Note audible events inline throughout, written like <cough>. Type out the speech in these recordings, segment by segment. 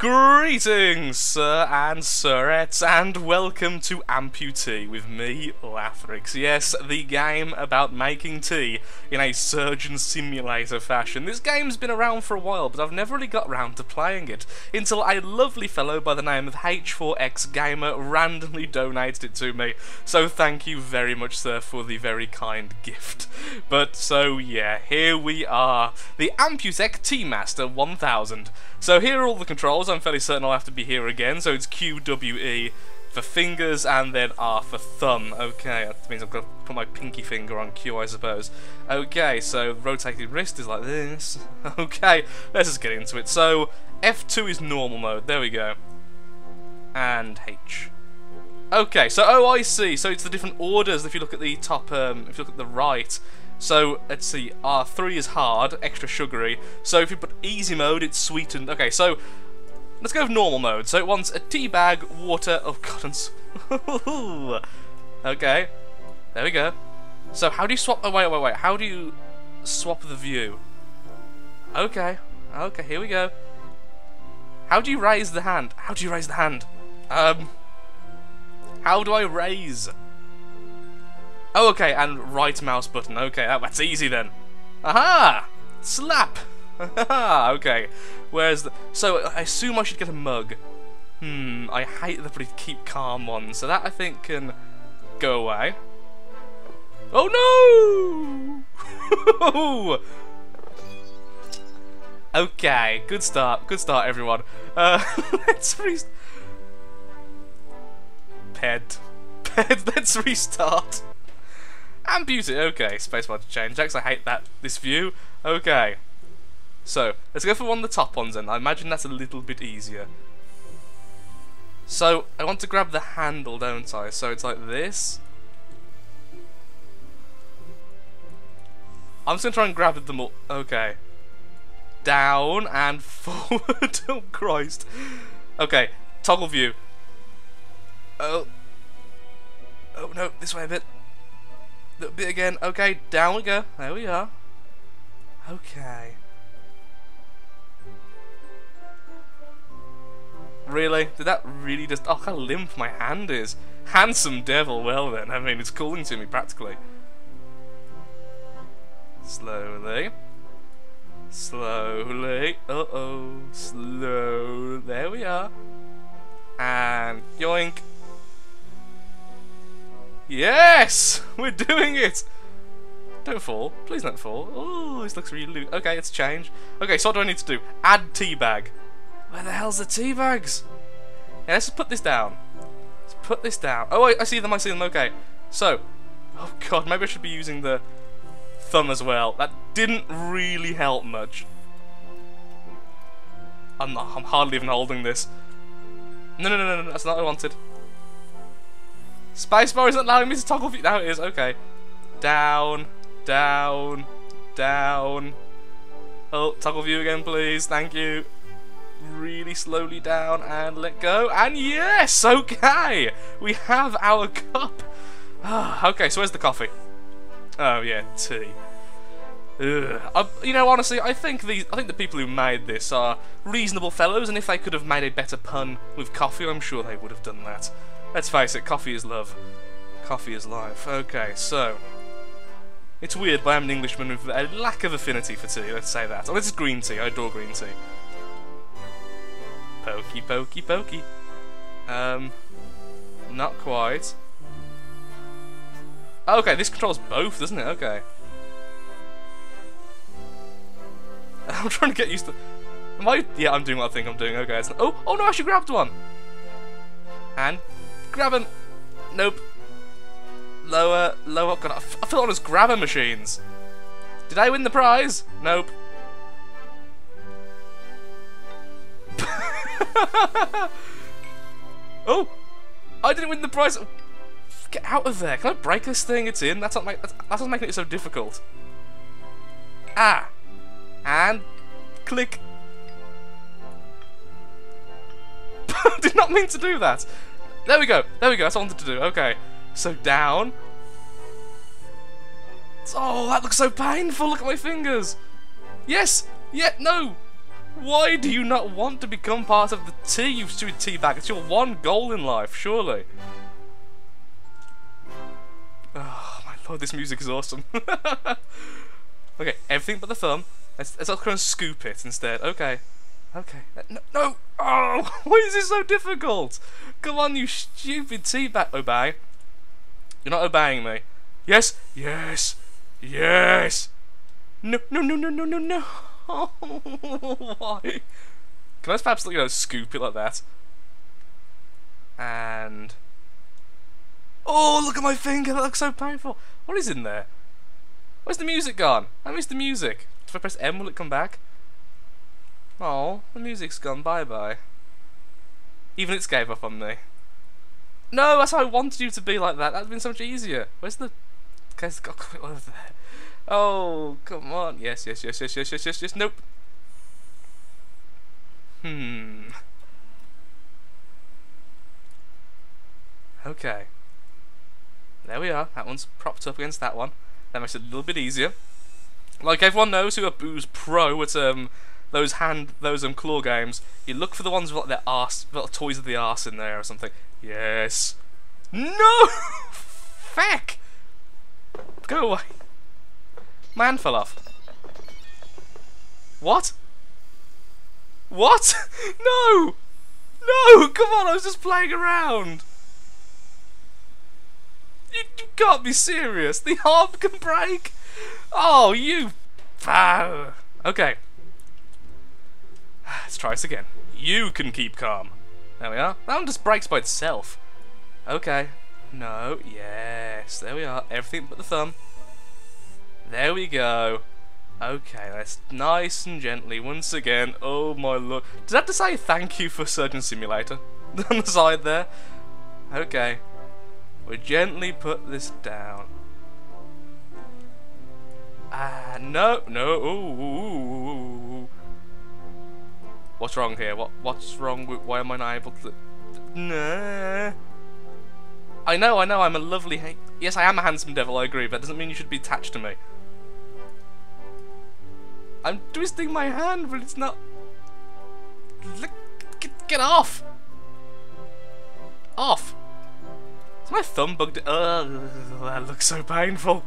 Greetings, sir and sirettes, and welcome to Ampu-Tea with me, Lathrix. Yes, the game about making tea in a surgeon simulator fashion. This game's been around for a while, but I've never really got round to playing it until a lovely fellow by the name of H4X Gamer randomly donated it to me. So thank you very much, sir, for the very kind gift. But so yeah, here we are, the Amputec Tea Master 1000. So here are all the controls. I'm fairly certain I'll have to be here again. So it's Q, W, E for fingers and then R for thumb. Okay, that means I've got to put my pinky finger on Q, I suppose. Okay, so rotated wrist is like this. <laughs> Okay, let's just get into it. So F2 is normal mode. There we go. And H. Okay, so oh I see. So it's the different orders. If you look at the top, um, if you look at the right. So, let's see, R3 is hard, extra sugary. So if you put easy mode, it's sweetened. Okay, so, let's go with normal mode. So it wants a tea bag, water, oh god, <laughs> Okay, there we go. So how do you swap, oh wait, wait, wait, how do you swap the view? Okay, okay, here we go. How do you raise the hand? How do you raise the hand? Um, how do I raise? Oh, okay, and right mouse button. Okay, that, that's easy then. Aha! Slap! <laughs> okay. Where's the... So, I assume I should get a mug. Hmm, I hate the pretty keep calm one, so that I think can go away. Oh no! <laughs> okay, good start, good start everyone. Uh, <laughs> let's restart. Ped. Ped, let's restart. And beauty, okay, spacebar to change X, I hate that, this view. Okay. So, let's go for one of the top ones then. I imagine that's a little bit easier. So, I want to grab the handle, don't I? So it's like this. I'm just going to try and grab them all. Okay. Down and <laughs> forward. oh, Christ. Okay, toggle view. Oh. Oh, no, this way a bit little bit again. Okay, down we go. There we are. Okay. Really? Did that really just... Oh, how limp my hand is. Handsome devil. Well then, I mean, it's calling to me practically. Slowly. Slowly. Uh-oh. Slow. There we are. And yoink. Yes! We're doing it! Don't fall. Please don't fall. Oh, this looks really loose. Okay, it's change. Okay, so what do I need to do? Add tea bag. Where the hell's the tea bags? Yeah, let's just put this down. Let's put this down. Oh, wait, I see them, I see them. Okay. So, oh god, maybe I should be using the thumb as well. That didn't really help much. I'm, not, I'm hardly even holding this. No, no, no, no, no, that's not what I wanted. Spacebar isn't allowing me to toggle view. Now it is. Okay. Down, down, down. Oh, toggle view again, please. Thank you. Really slowly down and let go. And yes, okay. We have our cup. <sighs> okay, so where's the coffee? Oh yeah, tea. Uh, you know, honestly, I think these, I think the people who made this are reasonable fellows, and if they could have made a better pun with coffee, I'm sure they would have done that. Let's face it, coffee is love. Coffee is life. Okay, so. It's weird, but I'm an Englishman with a lack of affinity for tea, let's say that. Oh, this is green tea, I adore green tea. Pokey, pokey, pokey. Um, not quite. okay, this controls both, doesn't it? Okay. <laughs> I'm trying to get used to... Am I... Yeah, I'm doing what I think I'm doing. Okay. Oh, oh no, I actually grabbed one. And Grab him. Nope. Lower, lower. God, I feel on as grabber machines. Did I win the prize? Nope. <laughs> oh! I didn't win the prize! Get out of there! Can I break this thing it's in? That's not make, that's, that's not making it so difficult. Ah! And... Click! <laughs> Did not mean to do that! There we go. There we go. That's what I wanted to do. Okay. So down. Oh, that looks so painful. Look at my fingers. Yes. Yeah. No. Why do you not want to become part of the tea, you stupid tea bag? It's your one goal in life, surely. Oh my lord, this music is awesome. <laughs> okay, everything but the thumb. Let's, let's try and scoop it instead. Okay. Okay. No, no! Oh, <laughs> why is this so difficult? Come on, you stupid tea bag. Obey. You're not obeying me. Yes, yes, yes! No, no, no, no, no, no, no! <laughs> Why? Can I perhaps, you know, scoop it like that? And... Oh, look at my finger! That looks so painful! What is in there? Where's the music gone? I missed the music. If I press M, will it come back? Oh, the music's gone. Bye-bye. Even it's gave up on me. No, that's how I wanted you to be like that. That'd been so much easier. Where's the... Guys, got quite over there. Oh, come on. Yes, yes, yes, yes, yes, yes, yes, yes. Nope. Hmm. Okay. There we are. That one's propped up against that one. That makes it a little bit easier. Like everyone knows who a who's pro at um those hand those um claw games, you look for the ones with like their arse, little toys of the arse in there or something. Yes. No. <laughs> Feck. Go away. Man fell off. What? What? <laughs> no! No! Come on, I was just playing around! You, you can't be serious! The arm can break! Oh, you... Ah. Okay. Let's try this again. You can keep calm. There we are. That one just breaks by itself. Okay. No. Yes. There we are. Everything but the thumb. There we go. Okay, let's nice and gently once again. Oh my lord. I have to say thank you for Surgeon Simulator? <laughs> on the side there. Okay. We gently put this down. Ah, no, no. Ooh, What's wrong here? What What's wrong with, why am I not able to... Nah. I know, I know, I'm a lovely... Yes, I am a handsome devil, I agree, but that doesn't mean you should be attached to me. I'm twisting my hand, but it's not... Get, get off! Off! Is my thumb bugged? Ugh, that looks so painful.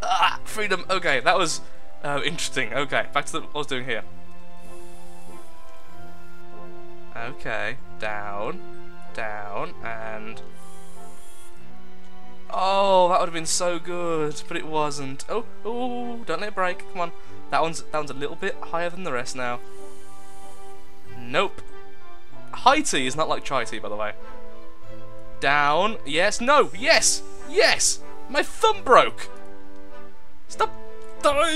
Ah, freedom. Okay, that was uh, interesting. Okay, back to the, what I was doing here. Okay, down, down, and... Oh, that would have been so good, but it wasn't. Oh, oh, don't let it break. Come on. That one's that one's a little bit higher than the rest now. Nope. High tea is not like chai tea, by the way. Down. Yes. No. Yes. Yes. My thumb broke. Stop. Uh,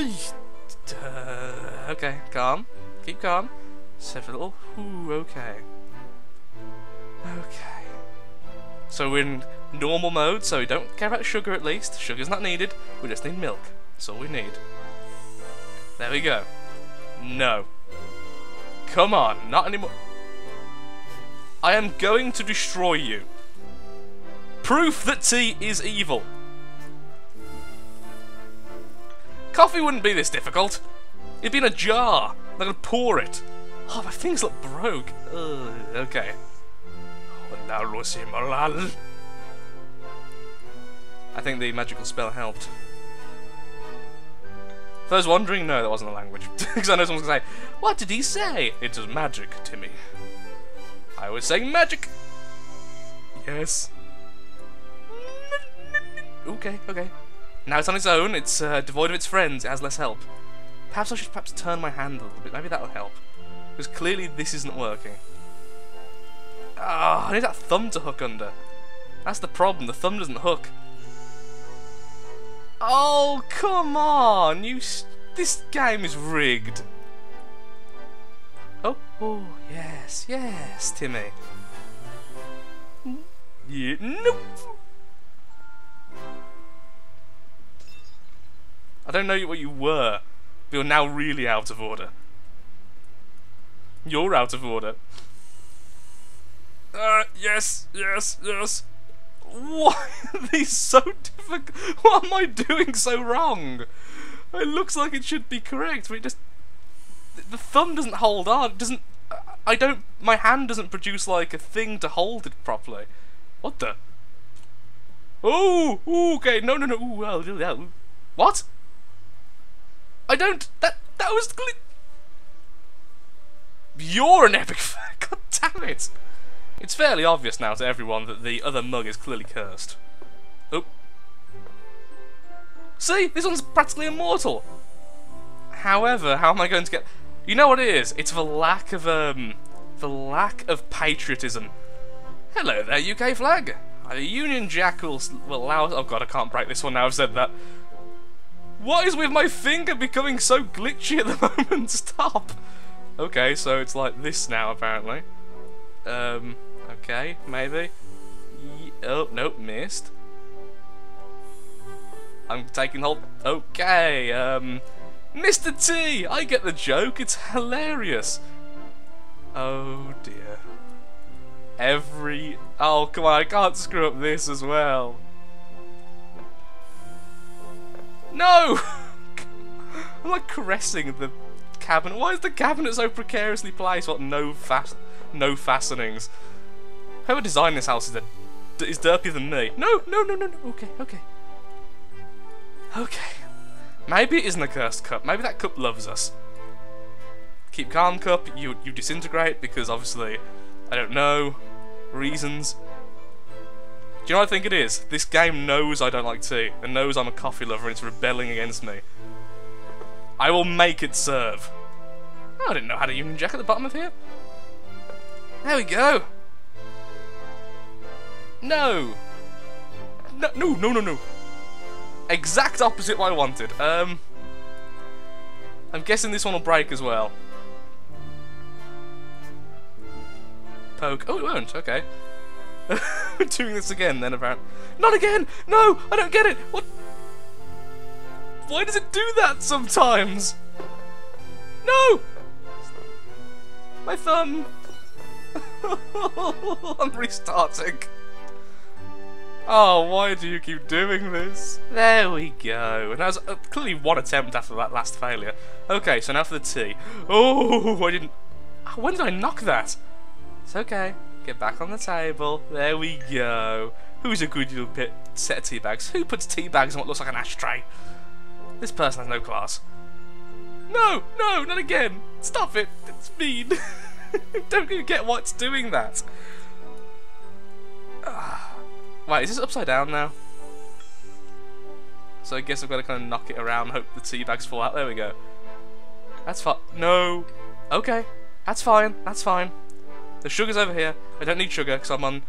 okay. Calm. Keep calm. Several. Oh, ooh. Okay. Okay. So we're in normal mode, so we don't care about sugar at least. Sugar's not needed. We just need milk. That's all we need. There we go. No. Come on, not anymore. I am going to destroy you. Proof that tea is evil. Coffee wouldn't be this difficult. It'd be in a jar. I'm gonna pour it. Oh, my things look broke. Ugh, okay. I think the magical spell helped. I was wondering, no, that wasn't a language. <laughs> Because I know someone's going to say, What did he say? It was magic, Timmy. I was saying magic! Yes. Okay, okay. Now it's on its own, it's uh, devoid of its friends, it has less help. Perhaps I should perhaps turn my hand a little bit, maybe that'll help. Because clearly this isn't working. Ah, oh, I need that thumb to hook under. That's the problem, the thumb doesn't hook. Oh, come on! You, this game is rigged. Oh, oh, yes, yes, Timmy. Yeah, nope. I don't know what you were, but you're now really out of order. You're out of order. Uh, yes, yes, yes. Why are these so difficult? What am I doing so wrong? It looks like it should be correct, but it just... the thumb doesn't hold on. It doesn't. I don't. My hand doesn't produce like a thing to hold it properly. What the? Oh, okay. No, no, no. Ooh, well. What? I don't. That that was. You're an epic. <laughs> God damn it! It's fairly obvious now to everyone that the other mug is clearly cursed. Oh. See, this one's practically immortal. However, how am I going to get? You know what it is? It's the lack of um, the lack of patriotism. Hello there, UK flag. The Union Jack will, will allow. Oh god, I can't break this one now. I've said that. What is with my finger becoming so glitchy at the <laughs> moment? Stop. Okay, so it's like this now apparently. Um. Okay, maybe. Ye oh nope, missed. I'm taking hold. Okay. Um. Mr. T! I get the joke, it's hilarious. Oh dear. Every... Oh, come on, I can't screw up this as well. No! <laughs> I'm like caressing the cabinet. Why is the cabinet so precariously placed? What, no fast, no fastenings? Whoever designed this house is, a, is derpier than me. No, no, no, no, no. Okay, okay. Okay. Maybe it isn't a cursed cup. Maybe that cup loves us. Keep calm, cup. You you disintegrate because obviously, I don't know, reasons. Do you know what I think it is? This game knows I don't like tea and knows I'm a coffee lover and it's rebelling against me. I will make it serve. Oh, I didn't know how to Union Jack at the bottom of here. There we go. No. No, no, no, no, no. Exact opposite what I wanted. Um, I'm guessing this one will break as well. Poke. Oh, it won't. Okay. <laughs> We're doing this again then, apparently. Not again! No! I don't get it! What? Why does it do that sometimes? No! My thumb! <laughs> I'm restarting. Oh, why do you keep doing this? There we go. And that was uh, clearly one attempt after that last failure. Okay, so now for the tea. Oh, I didn't... When did I knock that? It's okay. Get back on the table. There we go. Who's a good little bit set of tea bags? Who puts tea bags on what looks like an ashtray? This person has no class. No, no, not again. Stop it. It's mean. <laughs> Don't you get what's doing that? Ah. Wait, is this upside down now? So I guess I've got to kind of knock it around, hope the tea bags fall out. There we go. That's fine. No. Okay. That's fine. That's fine. The sugar's over here. I don't need sugar because I'm on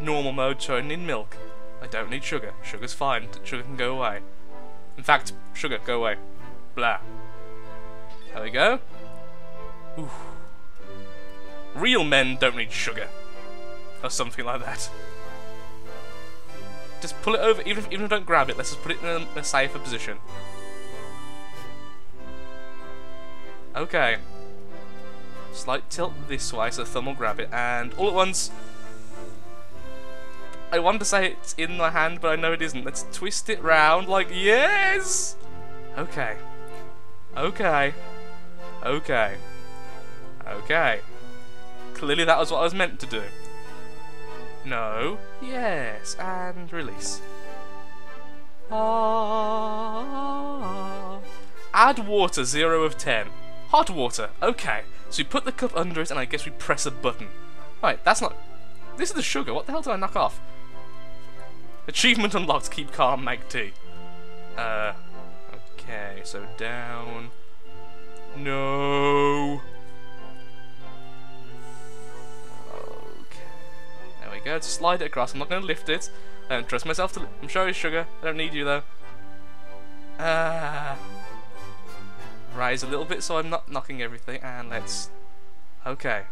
normal mode, so I need milk. I don't need sugar. Sugar's fine. Sugar can go away. In fact, sugar, go away. Blah. There we go. Real men don't need sugar. Or something like that. Just pull it over, even if, even if don't grab it, let's just put it in a, a safer position. Okay. Slight tilt this way so the thumb will grab it, and all at once... I want to say it's in my hand, but I know it isn't. Let's twist it round like, yes! Okay. Okay. Okay. Okay. Clearly that was what I was meant to do. No. Yes. And release. Ah. Add water, 0 of 10. Hot water. Okay. So we put the cup under it and I guess we press a button. Right, that's not... This is the sugar. What the hell did I knock off? Achievement unlocked. Keep calm, make tea. Uh... Okay, so down... No... Okay. There we go. To slide it across. I'm not going to lift it. I don't trust myself to. I'm sorry, sugar. I don't need you though. Ah. Rise a little bit so I'm not knocking everything. And let's. Okay.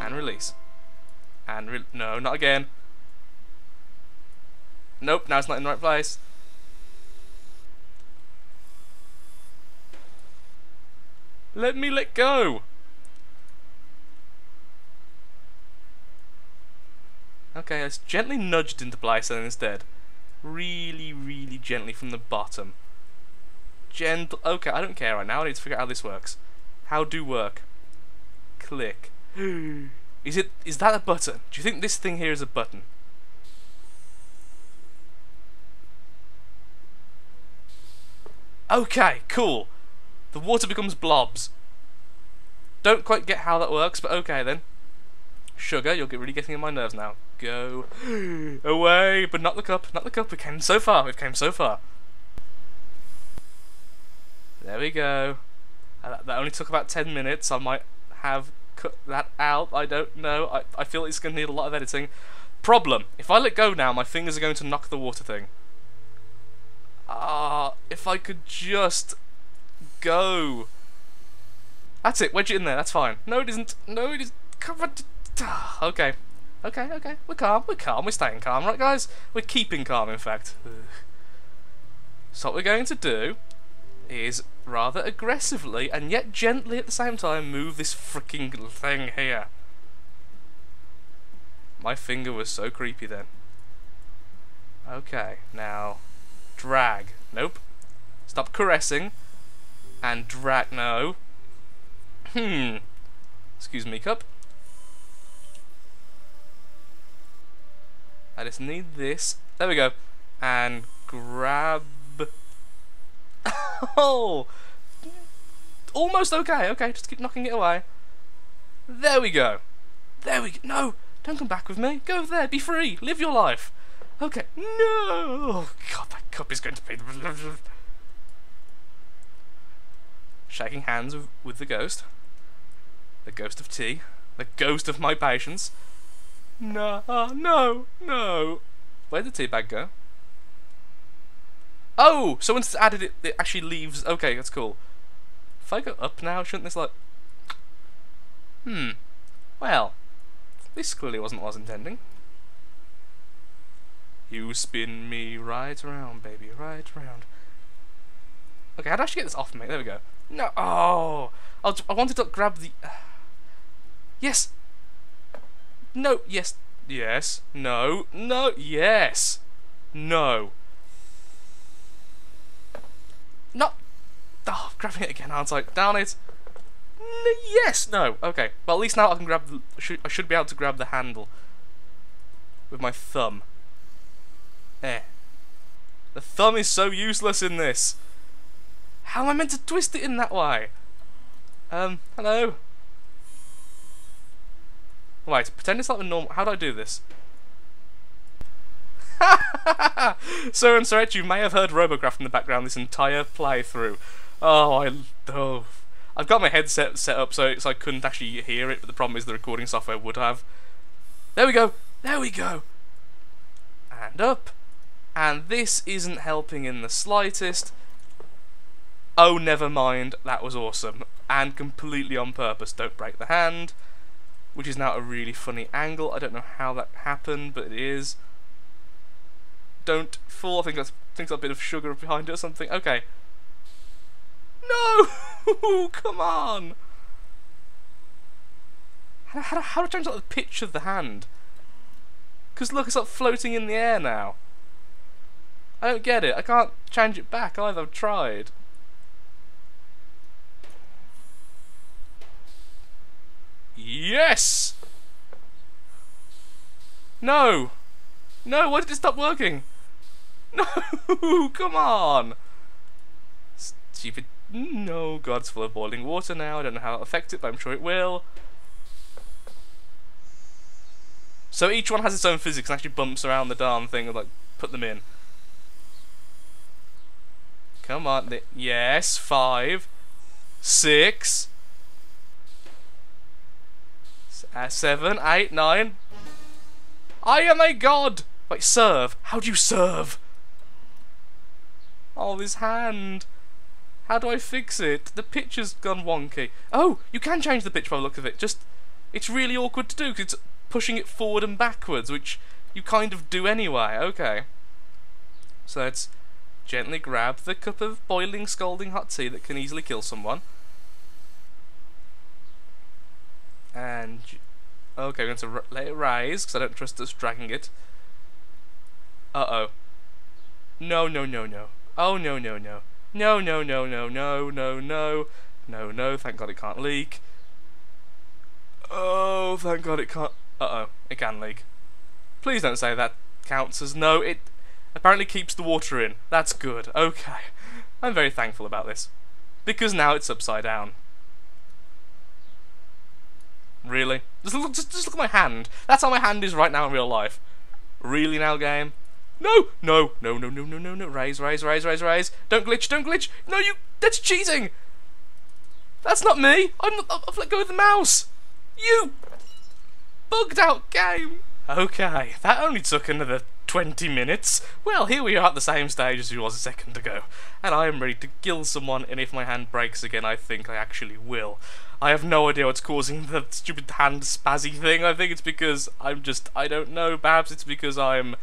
And release. And re no, not again. Nope. Now it's not in the right place. Let me let go. Okay, it's gently nudged into then instead. Really, really gently from the bottom. Gentle. Okay, I don't care right now. I need to figure out how this works. How do work? Click. <gasps> Is it is that a button? Do you think this thing here is a button? Okay, cool. The water becomes blobs. Don't quite get how that works, but okay then. Sugar, you're really getting in my nerves now. Go <gasps> away, but not the cup, not the cup. We came so far, we've came so far. There we go. Uh, that only took about 10 minutes. I might have cut that out. I don't know. I, I feel it's going to need a lot of editing. Problem. If I let go now, my fingers are going to knock the water thing. Ah, uh, if I could just go. That's it. Wedge it in there. That's fine. No, it isn't. No, it is. <sighs> Okay. Okay, okay. We're calm. We're calm. We're staying calm, right, guys? We're keeping calm, in fact. <sighs> So what we're going to do is rather aggressively and yet gently at the same time move this freaking thing here. My finger was so creepy then. Okay, now drag. Nope. Stop caressing and drag. No. Hmm. Excuse me, cup. I just need this. There we go. And grab. <laughs> oh! Almost okay. Okay, just keep knocking it away. There we go. There we go. No! Don't come back with me. Go over there. Be free. Live your life. Okay. No! Oh, God, that cup is going to be... <laughs> Shaking hands with, with the ghost. The ghost of tea. The ghost of my patience. No, no, no. Where'd the tea bag go? Oh! So once it's added, it, it actually leaves... Okay, that's cool. If I go up now, shouldn't this, like... Hmm. Well, this clearly wasn't what I was intending. You spin me right around, baby, right around. Okay, how do I actually get this off me? There we go. No, oh! I, I wanted to grab the... <sighs> Yes! No, yes, yes, no, no, yes, no. No! Oh, grabbing it again, aren't I? Down it. Yes, no. Okay, well at least now I can grab the... Should, I should be able to grab the handle. With my thumb. Eh. The thumb is so useless in this. How am I meant to twist it in that way? Um, hello? Right, pretend it's like the normal... How do I do this? <laughs> Sir and Sir you may have heard Robocraft in the background this entire playthrough. Oh, I... Oh. I've got my headset set up so, so I couldn't actually hear it, but the problem is the recording software would have. There we go! There we go! And up. And this isn't helping in the slightest. Oh, never mind. That was awesome. And completely on purpose. Don't break the hand. Which is now a really funny angle. I don't know how that happened, but it is. Don't fall. I think that's, I think that's a bit of sugar behind it or something. Okay. No! <laughs> Come on! How, how, how do I change like, the pitch of the hand? Because look, it's like floating in the air now. I don't get it. I can't change it back either. I've tried. Yes! No! No, why did it stop working? <laughs> No! Come on! Stupid... No, God's full of boiling water now. I don't know how it'll affect it, but I'm sure it will. So each one has its own physics and actually bumps around the darn thing and like put them in. Come on. Yes, five, six, Uh, seven, eight, nine. I am a god! Wait, serve. How do you serve? Oh, this hand. How do I fix it? The picture's gone wonky. Oh, you can change the pitch by the look of it. Just, it's really awkward to do because it's pushing it forward and backwards, which you kind of do anyway. Okay. So let's gently grab the cup of boiling, scalding hot tea that can easily kill someone. And, okay, we're going to let it rise, because I don't trust us dragging it. Uh-oh. No, no, no, no. Oh, no, no, no. No, no, no, no, no, no, no. No, no, thank God it can't leak. Oh, thank God it can't... Uh-oh, it can leak. Please don't say that counts as no. It apparently keeps the water in. That's good. Okay. I'm very thankful about this. Because now it's upside down. Really? Just look, just, just look at my hand. That's how my hand is right now in real life. Really now, game? No! No! No, no, no, no, no, no. Raise, raise, raise, raise, raise. Don't glitch, don't glitch. No, you... That's cheating! That's not me! I'm, I've let go of the mouse! You... Bugged out game! Okay, that only took another 20 minutes. Well, here we are at the same stage as we was a second ago, and I am ready to kill someone, and if my hand breaks again, I think I actually will. I have no idea what's causing the stupid hand spazzy thing. I think it's because I'm just, I don't know, perhaps it's because I'm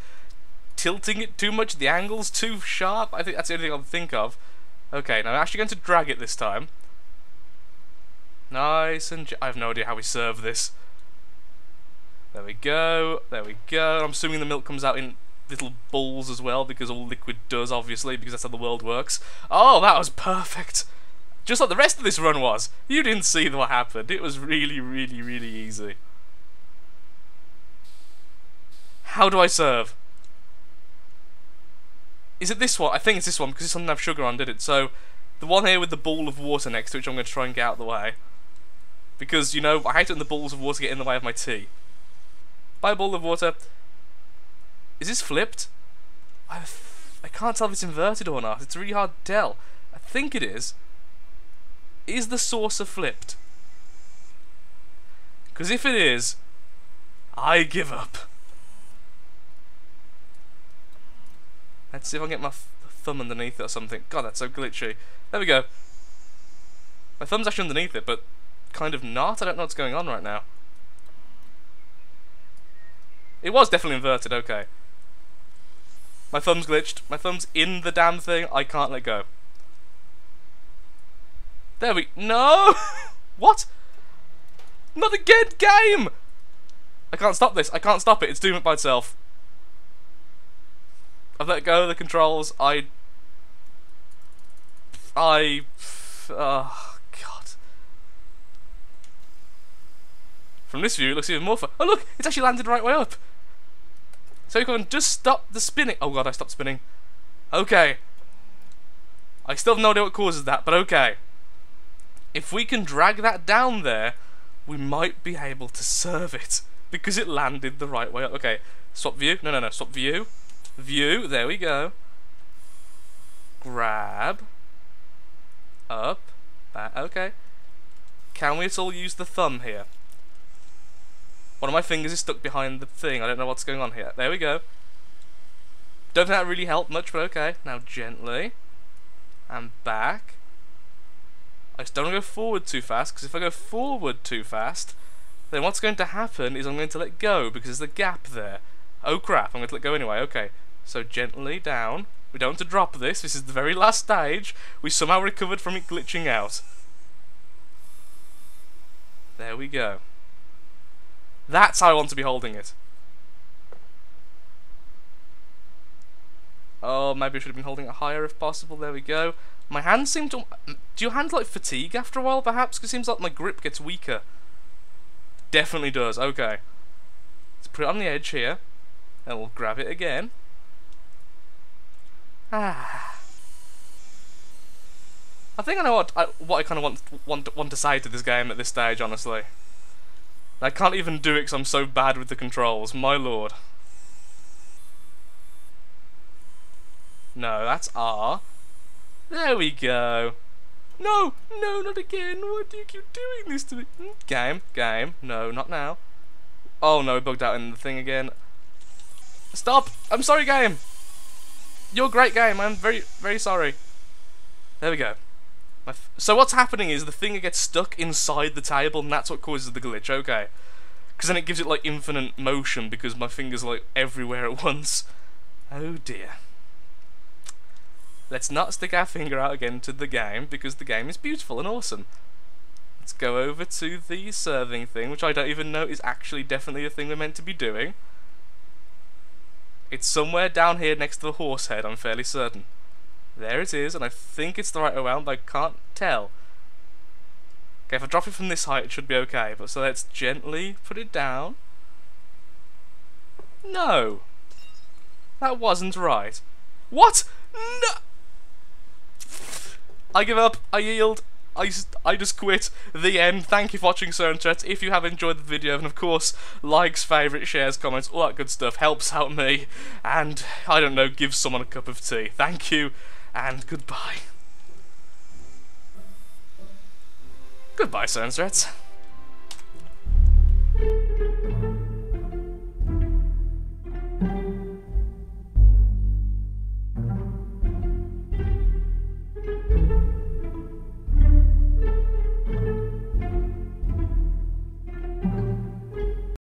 tilting it too much, the angle's too sharp. I think that's the only thing I can think of. Okay, now I'm actually going to drag it this time. Nice and... I have no idea how we serve this. There we go, there we go. I'm assuming the milk comes out in little balls as well, because all liquid does, obviously, because that's how the world works. Oh, that was perfect! Just like the rest of this run was. You didn't see what happened. It was really, really, really easy. How do I serve? Is it this one? I think it's this one, because it doesn't have sugar on, did it? So, the one here with the ball of water next to which I'm going to try and get out of the way. Because, you know, I hate it when the balls of water get in the way of my tea. By a ball of water. Is this flipped? I, I can't tell if it's inverted or not. It's really hard to tell. I think it is. Is the saucer flipped? Because if it is, I give up. Let's see if I can get my thumb underneath it or something. God, that's so glitchy. There we go. My thumb's actually underneath it, but kind of not. I don't know what's going on right now. It was definitely inverted, okay. My thumb's glitched. My thumb's in the damn thing. I can't let go. There we... No! <laughs> what? Not again, game! I can't stop this. I can't stop it. It's doing it by itself. I've let go of the controls. I... I... Oh, God. From this view, it looks even more fun. Oh, look! It's actually landed right way up. So you can just stop the spinning. Oh, God, I stopped spinning. Okay. I still have no idea what causes that, but okay. If we can drag that down there, we might be able to serve it. Because it landed the right way up. Okay, swap view. No, no, no, swap view. View, there we go. Grab. Up. Back. Okay. Can we at all use the thumb here? One of my fingers is stuck behind the thing. I don't know what's going on here. There we go. Don't think that really helped much, but okay. Now gently. And back. I just don't want to go forward too fast, because if I go forward too fast, then what's going to happen is I'm going to let go, because there's a gap there. Oh crap, I'm going to let go anyway, okay. So gently down. We don't want to drop this, this is the very last stage. We somehow recovered from it glitching out. There we go. That's how I want to be holding it. Oh, maybe I should have been holding it higher if possible. There we go. My hands seem to... Do your hands like fatigue after a while, perhaps? Because it seems like my grip gets weaker. Definitely does. Okay. Let's put it on the edge here. And we'll grab it again. Ah. I think I know what I, what I kind of want, want, want to say to this game at this stage, honestly. I can't even do it because I'm so bad with the controls. My lord. No, that's R. There we go. No, no, not again. Why do you keep doing this to me? Hmm? Game, game. No, not now. Oh no, bugged out in the thing again. Stop! I'm sorry, game. You're great game. I'm very, very sorry. There we go. so what's happening is the thing gets stuck inside the table, and that's what causes the glitch. Okay. Because then it gives it like infinite motion because my fingers are like everywhere at <laughs> once. Oh dear. Let's not stick our finger out again to the game, because the game is beautiful and awesome. Let's go over to the serving thing, which I don't even know is actually definitely a thing we're meant to be doing. It's somewhere down here next to the horse head, I'm fairly certain. There it is, and I think it's the right way around, but I can't tell. Okay, if I drop it from this height, it should be okay. But so let's gently put it down. No. That wasn't right. What? No! I give up. I yield. I, I just quit. The end. Thank you for watching Sir Internet. If you have enjoyed the video, and of course, likes, favourites, shares, comments, all that good stuff helps out me. And, I don't know, give someone a cup of tea. Thank you, and goodbye. Goodbye, Sir Internet.